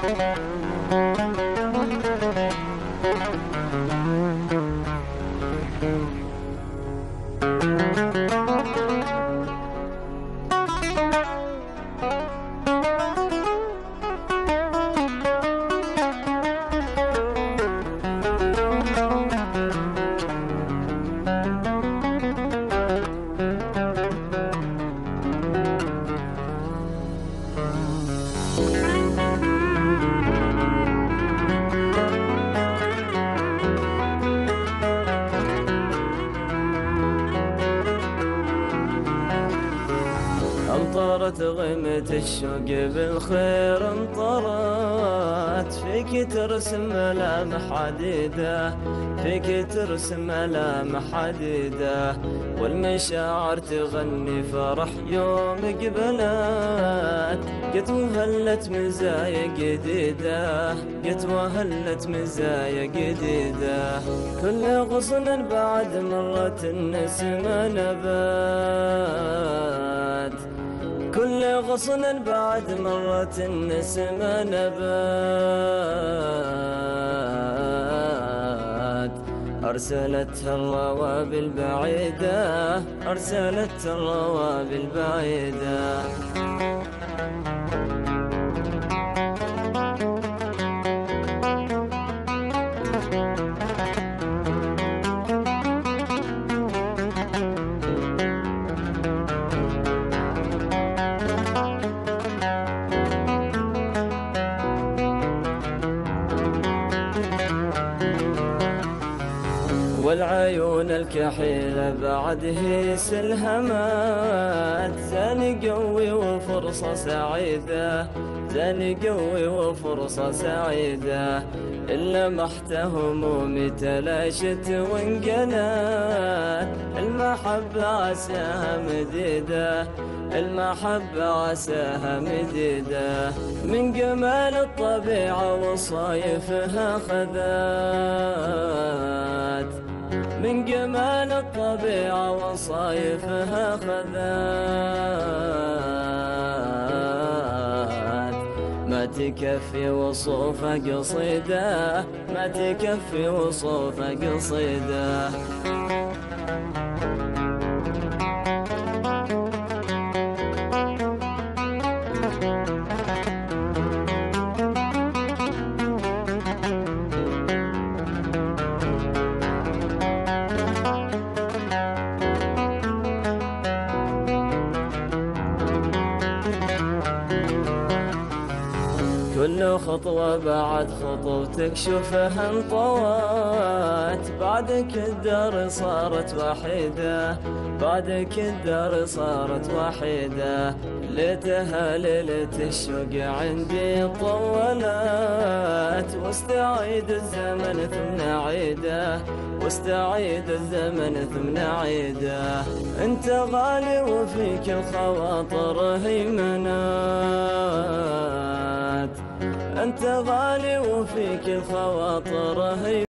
Thank mm -hmm. you. امطرت غيمة الشوق بالخير امطرت فيك ترسم ملامح عديدة فيك ترسم ملامح عديدة. والمشاعر تغني فرح يوم قبلت. قد وهلت مزايا جديدة قد وهلت مزايا جديدة. كل غصن بعد مرت النسمة نبات غصن بعد مرت النسمة نبات. أرسلتها الرواب البعيدة أرسلتها الرواب البعيدة. والعيون الكحيلة بعد هيس الهمات زاني قوي وفرصة سعيدة زاني قوي وفرصة سعيدة. إلا محت همومي تلاشت وانقلت. المحبة عساها مديدة المحبة عساها مديدة. من جمال الطبيعة وصايفها خذات من جمال الطبيعة وصايفها خذات. ما تكفي وصوفها قصيدة ما تكفي وصوفها قصيدة. كل خطوة بعد خطوتك شوفها انطوت. بعدك الدار صارت وحيدة بعدك الدار صارت وحيدة. ليتها ليلة الشوق عندي طولت. واستعيد الزمن ثم نعيده. واستعيد الزمن ثم نعيده. انت غالي وفيك الخواطر هيمنات أنت غالي وفيك الخواطر